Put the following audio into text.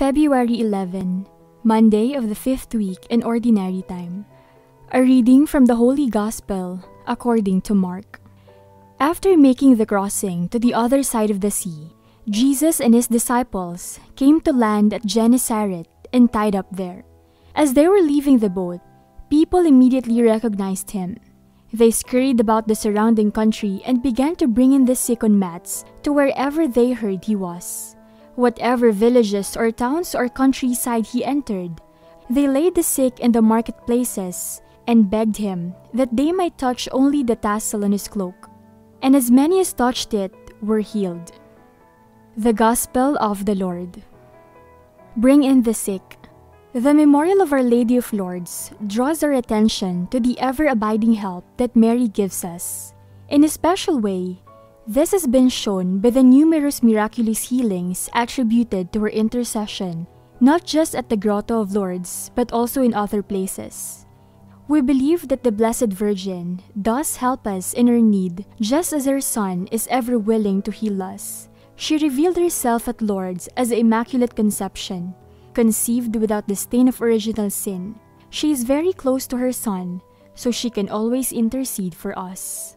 February 11, Monday of the fifth week in Ordinary Time. A reading from the Holy Gospel according to Mark. After making the crossing to the other side of the sea, Jesus and his disciples came to land at Gennesaret and tied up there. As they were leaving the boat, people immediately recognized him. They scurried about the surrounding country and began to bring in the sick on mats to wherever they heard he was. Whatever villages or towns or countryside he entered, they laid the sick in the marketplaces and begged him that they might touch only the tassel on his cloak. And as many as touched it were healed. The Gospel of the Lord. Bring in the sick. The memorial of Our Lady of Lourdes draws our attention to the ever abiding help that Mary gives us. In a special way, this has been shown by the numerous miraculous healings attributed to her intercession, not just at the Grotto of Lourdes, but also in other places. We believe that the Blessed Virgin does help us in our need, just as her Son is ever willing to heal us. She revealed herself at Lourdes as the Immaculate Conception, conceived without the stain of original sin. She is very close to her Son, so she can always intercede for us.